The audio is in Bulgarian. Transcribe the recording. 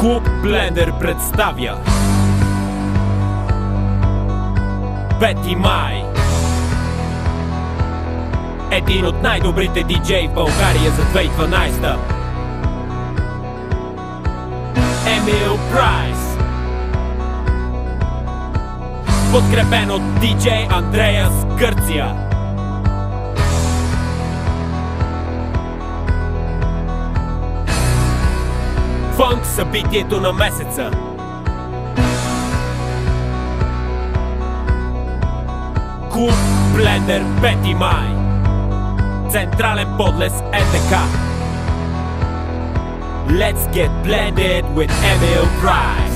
Клуб Блендер представя. 5 май. Един от най-добрите диджеи в България за 2012 Емил Прайс. Подкрепен от диджей Андреас Гърция Фънк събитието на месеца Клуб Блендер 5 май Централен подлез НДК Let's get blended with Emil Price